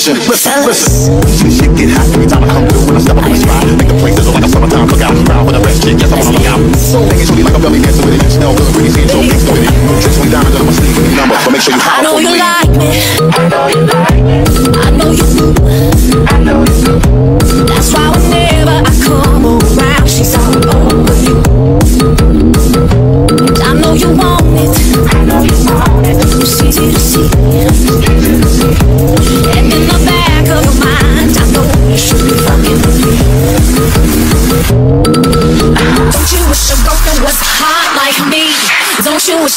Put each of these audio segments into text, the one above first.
situation. Listen, listen. This shit get hot every time I come through when I step up in the spot. Make the place sizzle like a summertime cookout. Proud with the best chick, yes, I'm on the lookout. Thinking sweetie like a belly dancer with it. Good, pretty seen, so mixed with it. Tricks me diamonds under my sleeve with the number, but make sure you I holler for you me. like me. I know you like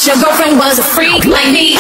your girlfriend was a freak like me?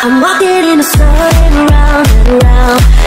I'm walking in a circle round and round.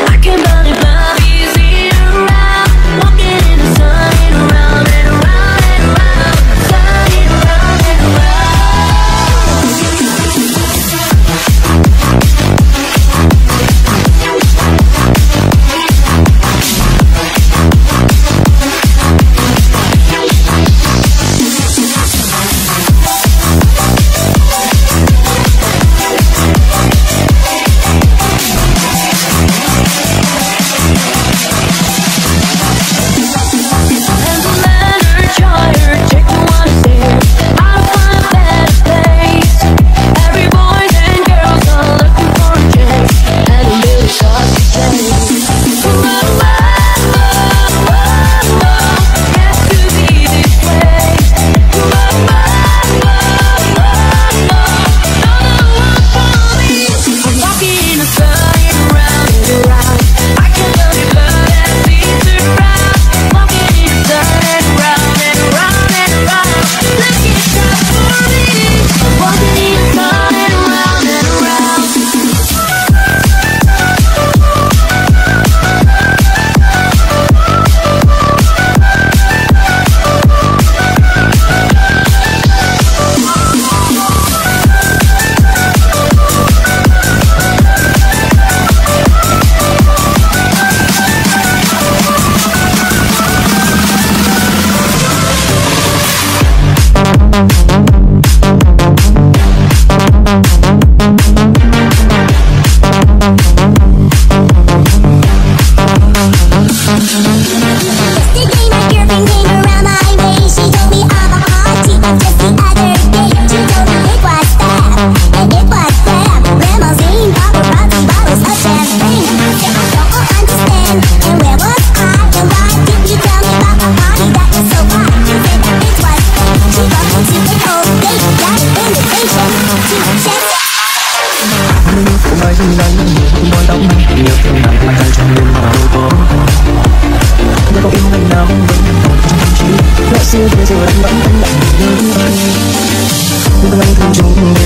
泪痛中。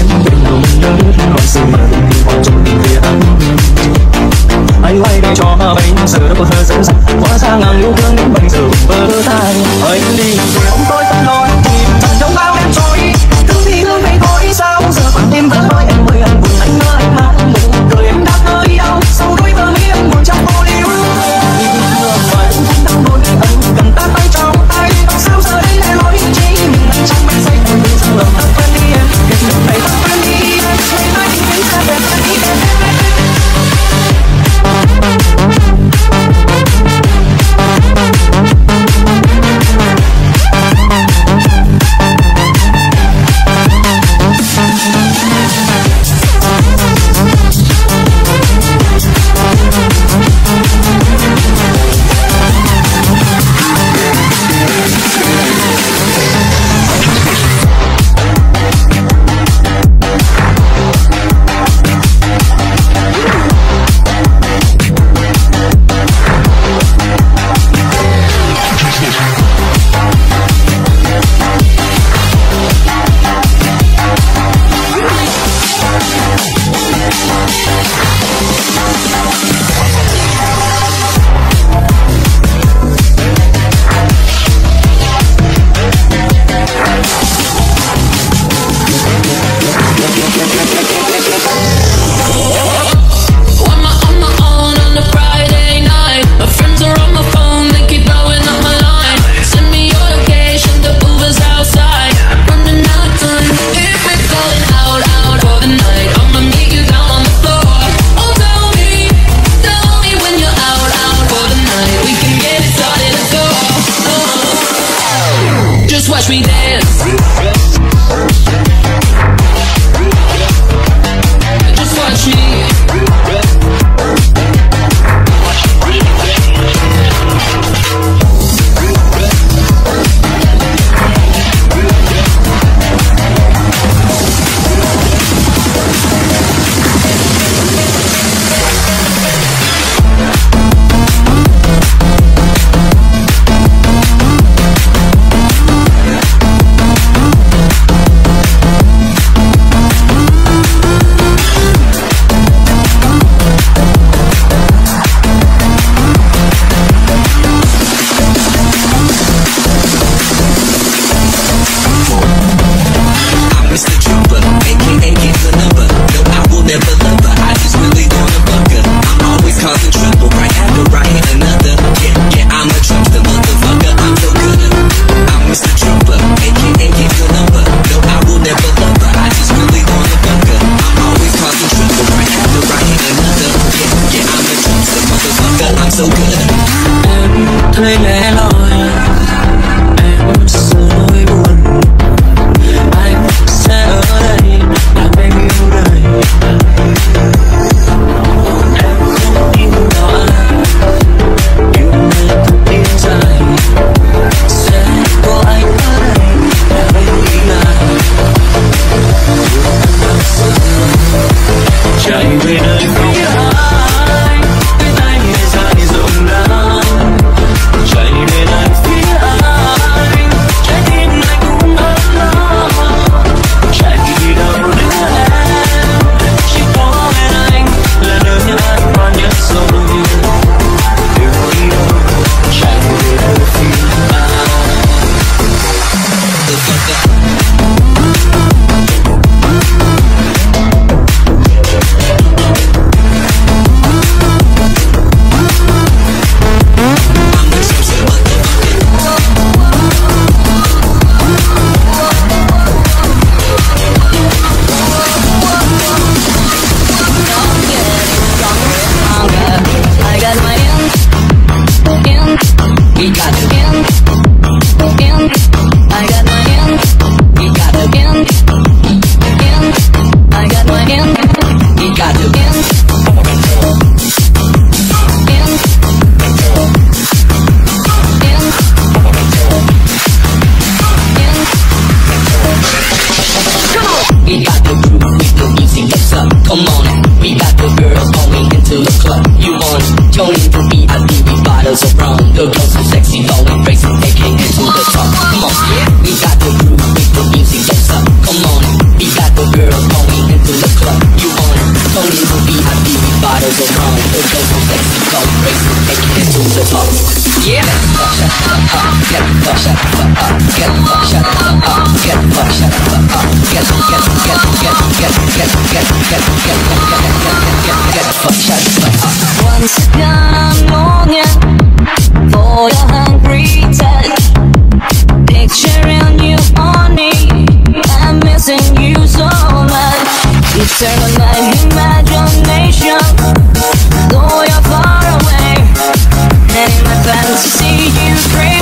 Up. Once again I'm longing for your hungry touch Picturing you on me I'm missing you so much Eternal night imagination friend.